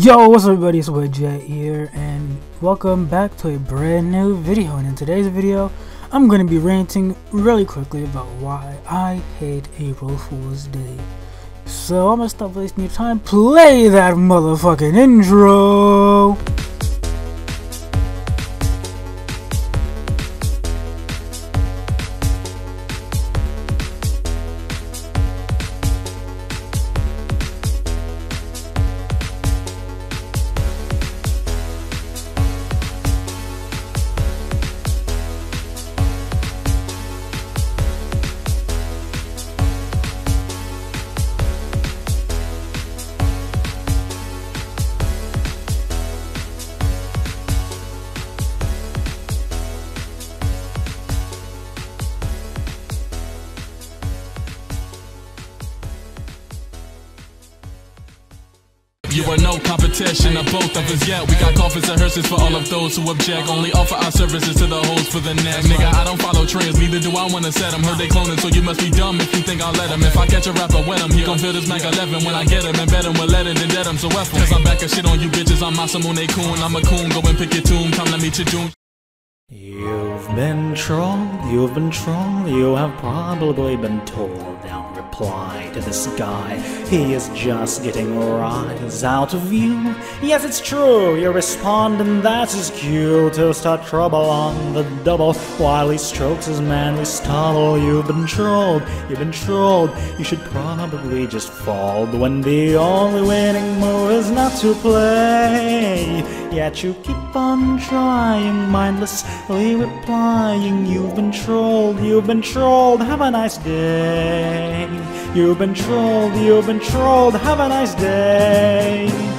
Yo, what's up everybody, it's Jet here, and welcome back to a brand new video, and in today's video, I'm going to be ranting really quickly about why I hate April Fool's Day. So, I'm going to stop wasting your time, play that motherfucking intro! You are no competition of both of us yet. We got coffins and hearses for all of those who object. Only offer our services to the hoes for the next. Nigga, I don't follow trends, neither do I wanna set them. Heard they cloning, so you must be dumb if you think I'll let them. If I catch a rapper wet him, he gon' feel this Mac 11 when I get him and bet him with letting and dead him. So F Cause I'm back and shit on you bitches. I'm Masamune Coon. I'm a coon. Go and pick your tune. Come let me your June. You've been trolled, you've been trolled, you have probably been told. Now to this guy, he is just getting rise out of you. Yes, it's true, you respond and that's cue to start trouble on the double while he strokes his manly stubble. You've been trolled, you've been trolled, you should probably just fold when the only winning move is to play. Yet you keep on trying, mindlessly replying. You've been trolled, you've been trolled, have a nice day. You've been trolled, you've been trolled, have a nice day.